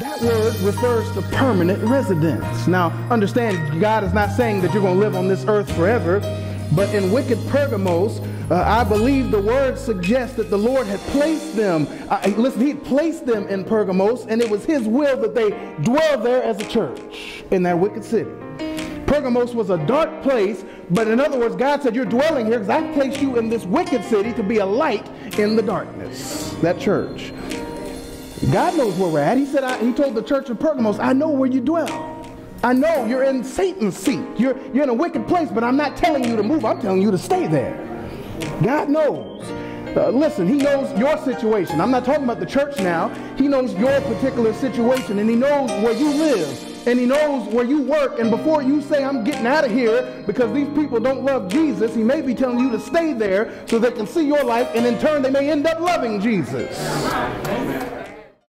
That word refers to permanent residence. Now, understand, God is not saying that you're going to live on this earth forever, but in wicked Pergamos, uh, I believe the word suggests that the Lord had placed them. Uh, listen, He placed them in Pergamos, and it was His will that they dwell there as a church in that wicked city. Pergamos was a dark place, but in other words, God said, You're dwelling here because I placed you in this wicked city to be a light in the darkness. That church. God knows where we're at. He said, I, He told the church in Pergamos, I know where you dwell. I know you're in Satan's seat. You're, you're in a wicked place, but I'm not telling you to move. I'm telling you to stay there. God knows. Uh, listen, He knows your situation. I'm not talking about the church now. He knows your particular situation, and He knows where you live, and He knows where you work. And before you say, I'm getting out of here because these people don't love Jesus, He may be telling you to stay there so they can see your life, and in turn, they may end up loving Jesus. Amen.